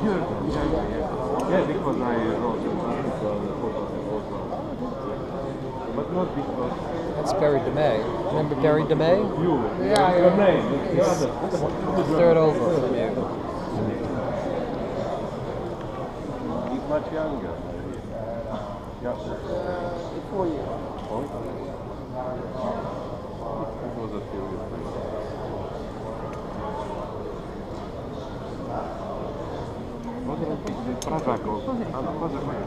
Yeah, because I wrote an article about the Oslo. Uh, uh, but not because That's Barry DeMay. Remember Barry DeMay? you. Yeah, Your yeah. name. The He's other. the third over from you. He's much younger. Uh, yeah. Four years. Prażaków. Ale może mają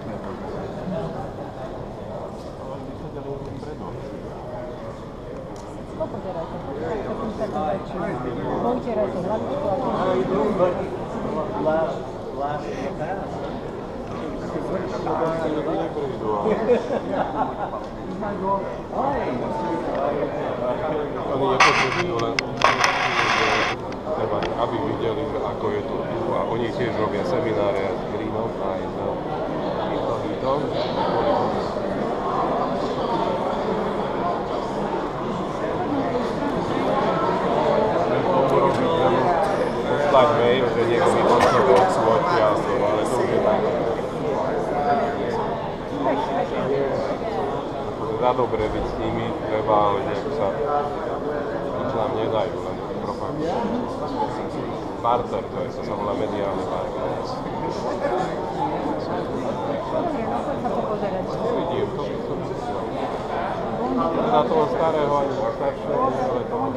Last, last in the past. Oni jako oni tiež robia semináre s Greenom aj s hitom. Poslať mail, že niekto mi potreboval svoj piasov, ale to už je tak. Za dobre byť s nimi, treba, ale nejak sa nič nám nedajú, len propagujú. partner, questa ecco, sono la media alle varie. Ho dato lo stare, ho stato